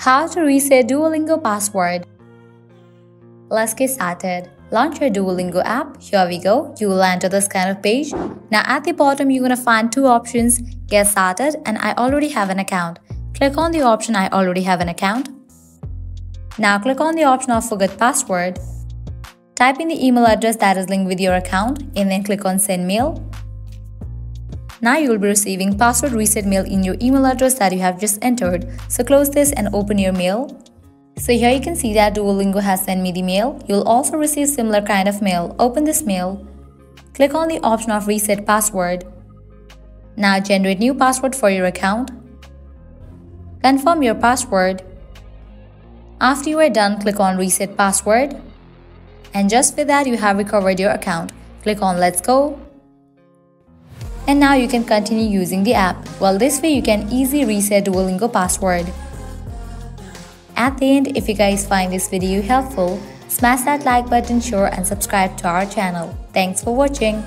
How to reset Duolingo password. Let's get started. Launch your Duolingo app. Here we go. You will enter this kind of page. Now at the bottom, you're going to find two options, get started and I already have an account. Click on the option I already have an account. Now click on the option of forget password. Type in the email address that is linked with your account and then click on send mail. Now you will be receiving password reset mail in your email address that you have just entered. So close this and open your mail. So here you can see that Duolingo has sent me the mail. You'll also receive similar kind of mail. Open this mail. Click on the option of reset password. Now generate new password for your account. Confirm your password. After you are done, click on reset password. And just with that, you have recovered your account. Click on let's go and now you can continue using the app. Well, this way you can easily reset Duolingo password. At the end, if you guys find this video helpful, smash that like button, share and subscribe to our channel. Thanks for watching.